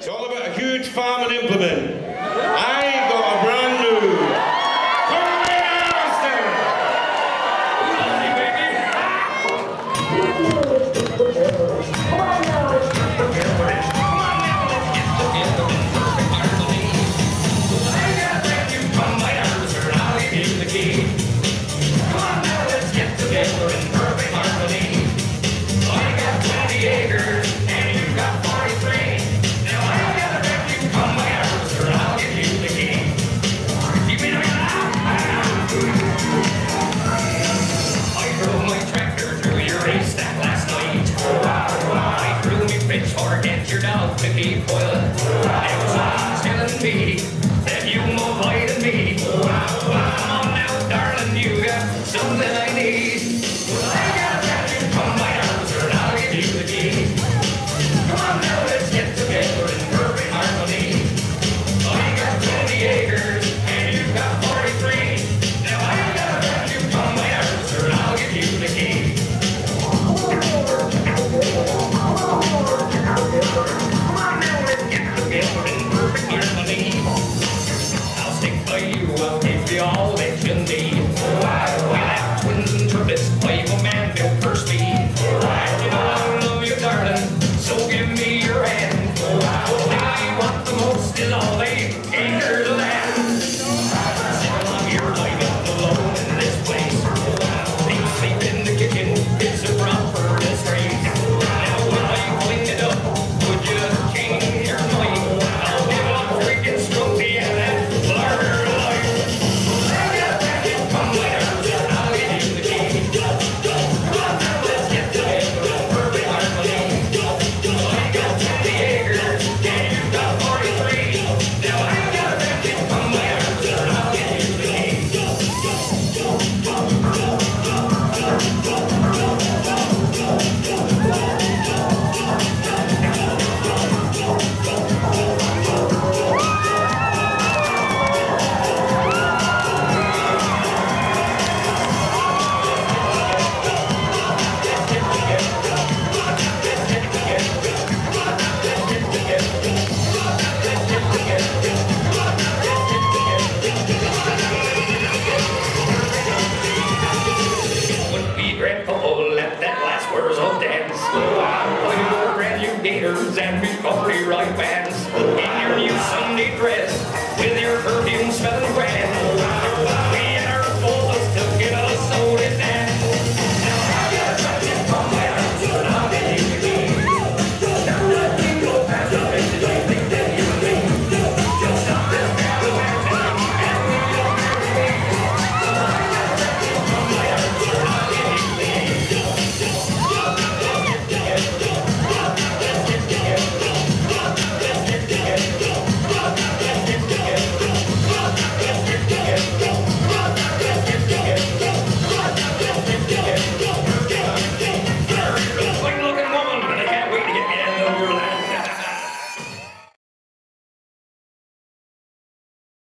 It's all about a huge farming implement. I got a brand new Harley Austin. mouth with me. It was always telling me that you more me. Come on now, darling, you got something I beers and party copyright bands in your new Sunday dress.